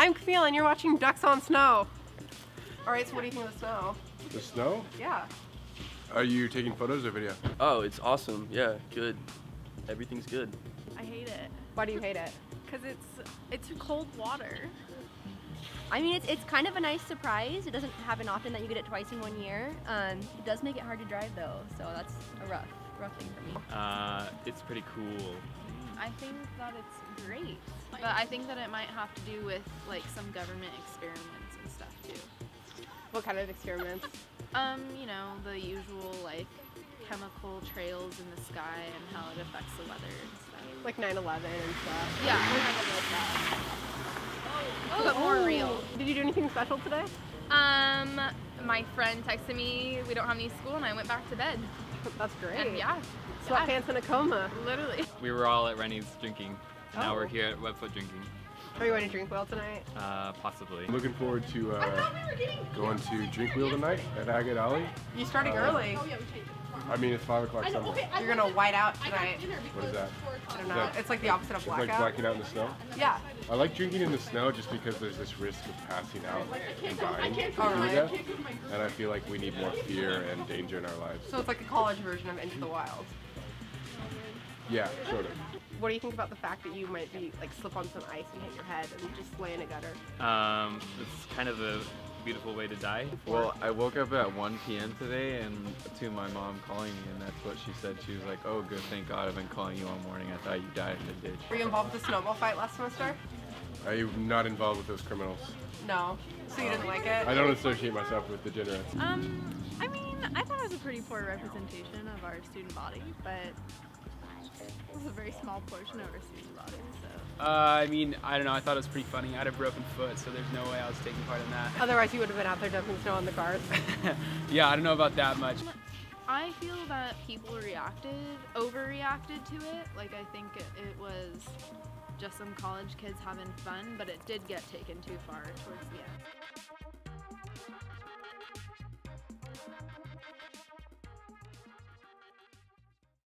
I'm Camille and you're watching Ducks on Snow. Alright, so what do you think of the snow? The snow? Yeah. Are you taking photos or video? Oh, it's awesome. Yeah, good. Everything's good. I hate it Why do you hate it? because it's it's cold water. I mean, it's, it's kind of a nice surprise. It doesn't happen often that you get it twice in one year. Um, it does make it hard to drive though, so that's a rough, rough thing for me. Uh, it's pretty cool. I think that it's great, but I think that it might have to do with like some government experiments and stuff too. What kind of experiments? Um, you know, the usual like chemical trails in the sky and how it affects the weather and stuff. Like 9-11 and stuff. Yeah, like that. But more real. Did you do anything special today? Um, my friend texted me we don't have any school, and I went back to bed. That's great. And yeah, Sweatpants in a coma. literally. We were all at Rennie's drinking. Now Oh. we're here at Webfoot drinking. Are you going to drink well tonight? Uh, possibly. I'm looking forward to uh, going to Drink Wheel tonight at Agate Alley. You starting Uh, early. I mean, it's 5 o'clock Sunday. You're gonna white out tonight. What is that? I don't know. That- It's like the opposite of It's like blackout. blacking out in the snow. Yeah. I like drinking in the snow just because there's this risk of passing out and dying from Oh, doing. And I feel like we need more fear and danger in our lives. So it's like a college version of Into the Wild. Yeah, sort of. What do you think about the fact that you might be like slip on some ice and hit your head and just lay in a gutter? Um, it's kind of a beautiful way to die. Well, I woke up at 1 p.m. today and to my mom calling me, and that's what she said. She was like, "Oh, good, thank God, I've been calling you all morning. I thought you died in the ditch." Were you involved with the snowball fight last semester? I'm not involved with those criminals. No. So you didn't like it? I don't associate myself with degenerates. Um, I mean, I thought it was a pretty poor representation of our student body, but it was a very small portion of our student body, so. Uh, I mean, I don't know. I thought it was pretty funny. I had a broken foot, so there's no way I was taking part in that. Otherwise, you would have been out there dumping snow on the cars. yeah, I don't know about that much. I feel that people reacted, overreacted to it. Like, I think it, it was just some college kids having fun, but it did get taken too far towards the end.